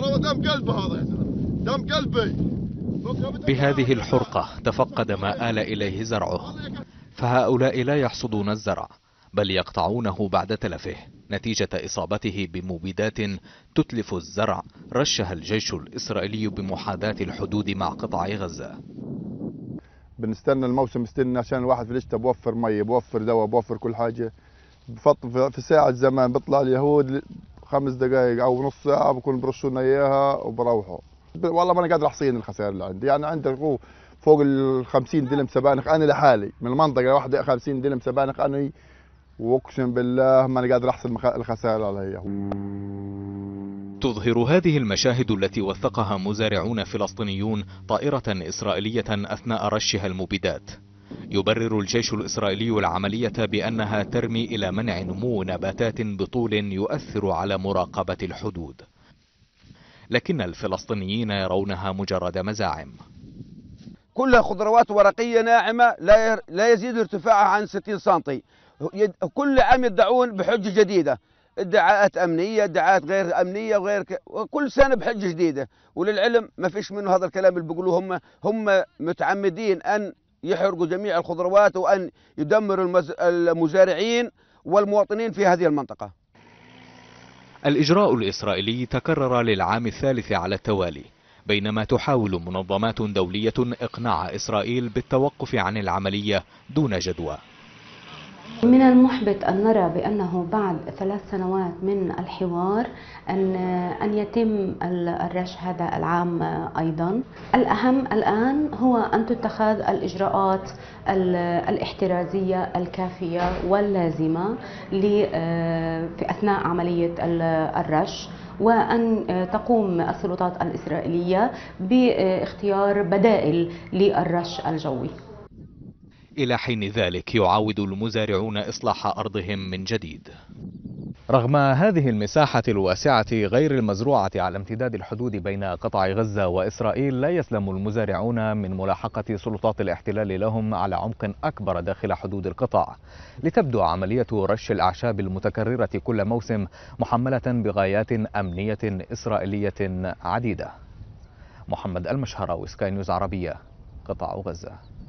ترى دم كلب هذا يا زلمه دم كلبي بهذه الحرقة تفقد ما آل إليه زرعه. فهؤلاء لا يحصدون الزرع بل يقطعونه بعد تلفه. نتيجة إصابته بمبيدات تتلف الزرع رشها الجيش الإسرائيلي بمحاذاة الحدود مع قطاع غزة. بنستنى الموسم استنى عشان الواحد في الشتاء بوفر ميه بوفر دواء بوفر كل حاجة. بفط في ساعة زمان بيطلع اليهود خمس دقائق أو نص ساعة بكون برشوا لنا اياها وبروحوا والله ما أنا قادر احصين الخسائر اللي عندي. يعني عندك فوق ال 50 دلم سبانخ. أنا لحالي من المنطقة واحدة 50 دلم سبانخ أنا وأقسم بالله ما أنا قادر أحصل الخسائر عليها تظهر هذه المشاهد التي وثقها مزارعون فلسطينيون طائرة إسرائيلية أثناء رشها المبيدات. يبرر الجيش الإسرائيلي العملية بأنها ترمي إلى منع نمو نباتات بطول يؤثر على مراقبة الحدود. لكن الفلسطينيين يرونها مجرد مزاعم. كلها خضروات ورقية ناعمة لا لا يزيد ارتفاعها عن 60 سنتي. كل عام يدعون بحجة جديدة. ادعاءات أمنية ادعاءات غير أمنية وغير ك... وكل سنة بحجه جديدة. وللعلم ما فيش منه هذا الكلام اللي بيقولوه هم. هم متعمدين أن يحرقوا جميع الخضروات وأن يدمروا المز... المزارعين والمواطنين في هذه المنطقة. الإجراء الإسرائيلي تكرر للعام الثالث على التوالي بينما تحاول منظمات دولية إقناع إسرائيل بالتوقف عن العملية دون جدوى. من المحبط أن نرى بأنه بعد ثلاث سنوات من الحوار أن أن يتم الرش هذا العام أيضا. الأهم الآن هو أن تتخذ الإجراءات الاحترازية الكافية واللازمة في أثناء عملية الرش وأن تقوم السلطات الإسرائيلية باختيار بدائل للرش الجوي. إلى حين ذلك يعاود المزارعون إصلاح أرضهم من جديد. رغم هذه المساحة الواسعة غير المزروعة على امتداد الحدود بين قطاع غزة وإسرائيل لا يسلم المزارعون من ملاحقة سلطات الاحتلال لهم على عمق أكبر داخل حدود القطاع. لتبدو عملية رش الأعشاب المتكررة كل موسم محملة بغايات أمنية إسرائيلية عديدة. محمد المشهراوي سكاي نيوز عربية قطاع غزة.